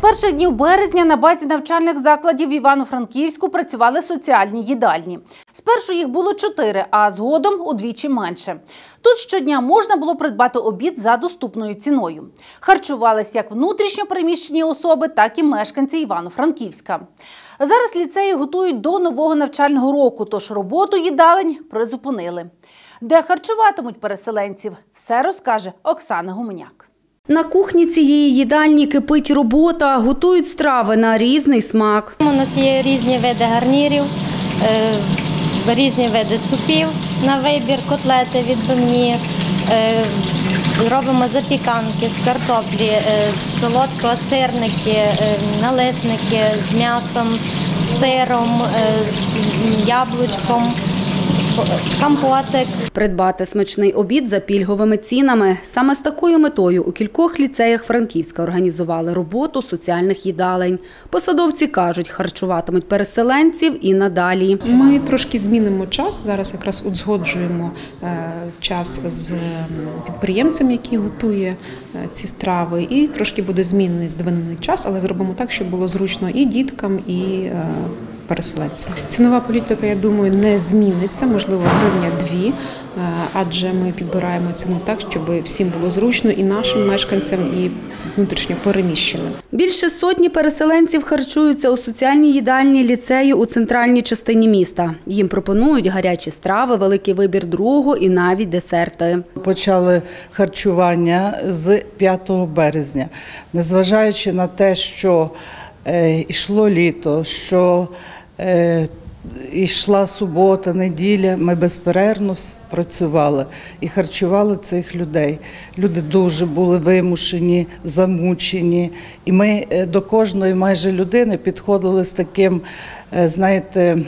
перших днів березня на базі навчальних закладів в Івано-Франківську працювали соціальні їдальні. Спершу їх було чотири, а згодом удвічі менше. Тут щодня можна було придбати обід за доступною ціною. Харчувались як внутрішньо переміщені особи, так і мешканці Івано-Франківська. Зараз ліцеї готують до нового навчального року, тож роботу їдалень призупинили. Де харчуватимуть переселенців, все розкаже Оксана Гуменяк. На кухні цієї їдальні кипить робота, готують страви на різний смак. У нас є різні види гарнірів, е, різні види супів на вибір, котлети відбивні. е, Робимо запіканки з картоплі, е, солодко, сирники, налисники з м'ясом, сиром, з яблучком, компотик. Придбати смачний обід за пільговими цінами. Саме з такою метою у кількох ліцеях Франківська організували роботу соціальних їдалень. Посадовці кажуть, харчуватимуть переселенців і надалі. Ми трошки змінимо час. Зараз якраз узгоджуємо е, час з ем, підприємцем, який готує е, ці страви, і трошки буде змінений здвинений час, але зробимо так, щоб було зручно і діткам, і переселенцям. Цінова політика, я думаю, не зміниться, можливо, гривня дві, е, адже ми підбираємо ціну так, щоб всім було зручно і нашим мешканцям, і внутрішньо переміщеним. Більше сотні переселенців харчуються у соціальній їдальні ліцею у центральній частині міста. Їм пропонують гарячі страви, великий вибір другого і навіть десерти. Почали харчування з 5 березня, незважаючи на те, що йшло літо, що е, йшла субота, неділя, ми безперервно працювали і харчували цих людей. Люди дуже були вимушені, замучені. І ми е, до кожної майже людини підходили з таким, е, знаєте,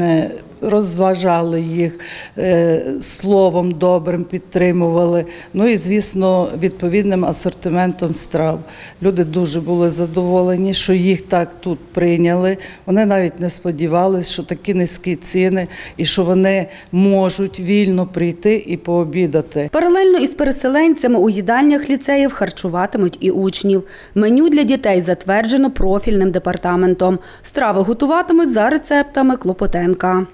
е, розважали їх е, словом добрим, підтримували. Ну і звісно, відповідним асортиментом страв. Люди дуже були задоволені, що їх так тут прийняли. Вони навіть не сподівалися, що такі низькі ціни і що вони можуть вільно прийти і пообідати. Паралельно із переселенцями у їдальнях ліцеїв харчуватимуть і учнів. Меню для дітей затверджено профільним департаментом. Страви готуватимуть за рецептами Клопотенка.